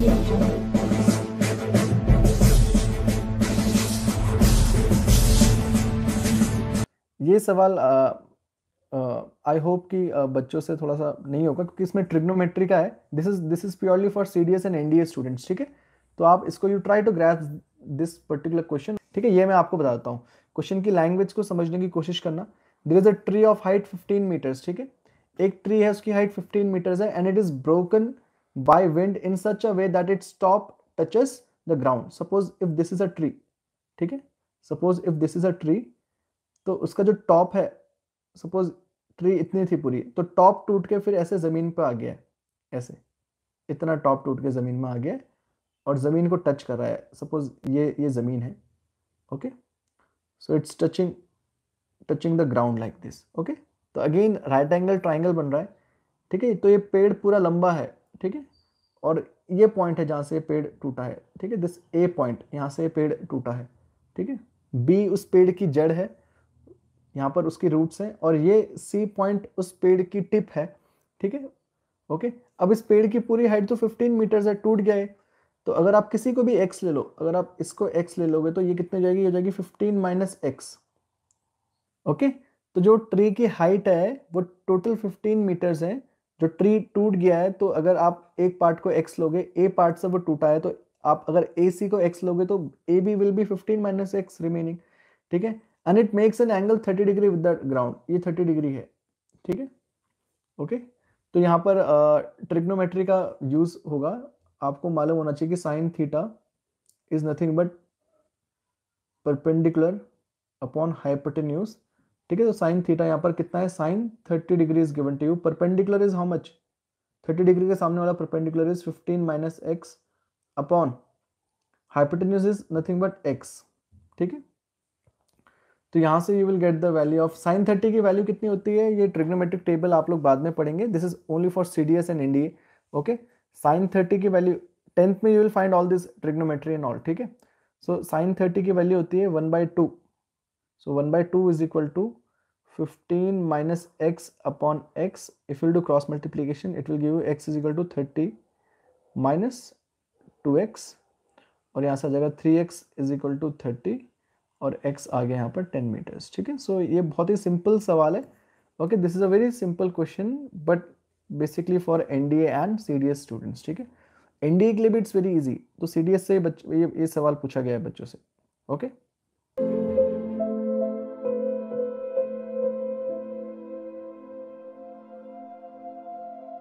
ये सवाल I hope कि uh, बच्चों से थोड़ा सा नहीं होगा क्योंकि इसमें ट्रिग्नोमेट्री का है। This is this is purely for C D S and NDA students ठीक है? तो आप इसको you try to grasp this particular question ठीक है? ये मैं आपको बताता हूँ। क्वेश्चन की लैंग्वेज को समझने की कोशिश करना। There is a tree of height 15 metres ठीक है? एक ट्री है उसकी हाइट 15 मीटर्स है and it is broken by wind in such a way that its top touches the ground suppose if this is a tree ठीक है? Suppose if this is a tree तो उसका जो top है suppose tree इतनी थी पूरी तो टॉप टूट के फिर ऐसे ज़मीन पर आ गया ऐसे। इतना टॉप टूट के ज़मीन में आ गया और ज़मीन को टच कर रहा है। सपोज़ ये ये ज़मीन है okay so it's touching touching the ground like this okay तो अगेन राइट एंगल ट्राइंगल बन रहा है, ठीक है? तो ये पेड़ पूरा लंबा है ठीक है? और ये पॉइंट है जहाँ से पेड़ टूटा है, ठीक है? दिस ए पॉइंट यहाँ से पेड़ टूटा है, ठीक है? बी उस पेड़ की जड़ है, यहाँ पर उसकी रूट्स हैं, और ये सी पॉइंट उस पेड़ की टिप है, ठीक है? ओके अब इस पेड़ की पूरी हाइट तो 15 मीटर है, टूट गया है। तो अगर आप किसी को भी एक्स ले लो, अगर आप इसको एक्स ले लोगे तो ये कितने जाएगी? हो जाएगी 15 माइनस एक्स ओके तो जो ट्री की हाइट है, वो टोटल 15 मीटर्स है जो ट्री टूट गया है तो अगर आप एक पार्ट को एक्स लोगे ए पार्ट से वो टूटा है तो आप अगर ए सी को एक्स लोगे तो A B will be 15 minus x remaining ठीक है? And it makes an angle 30 degree with the ground ये 30 डिग्री है, ठीक है? ओके तो यहाँ पर ट्रिग्नोमेट्री का यूज़ होगा। आपको मालूम होना चाहिए कि sine theta is nothing but perpendicular upon hypotenuse ठीक है तो साइन थीटा यहाँ पर कितना है? Sine 30 degree is given to you perpendicular is how much 30 degree के सामने वाला perpendicular is 15 minus x upon hypotenuse is nothing but x ठीक है? तो यहाँ से you will get the value of sine thirty की वैल्यू कितनी होती है? ये ट्रिग्नोमेट्रिक टेबल आप लोग बाद में पढ़ेंगे. This is only for C D S and NDA okay sine thirty की वैल्यू टेंथ में you will find all this trigonometry and all ठीक है? सो साइन थर्टी की वैल्यू होती है one by two so one by two is equal to fifteen minus x upon x if will do cross multiplication it will give you x is equal to thirty minus two x और यहाँ से आ जाएगा x is equal to thirty और x आ गया यहाँ पर 10 मीटर्स ठीक है? सो ये बहुत ही सिंपल सवाल है। Okay this is a very simple question but basically for N D and C D S students ठीक है? एन डी ए के लिए भी इट्स वेरी इजी तो सी डी एस से ये, ये सवाल पूछा गया है बच्चों से ओके okay?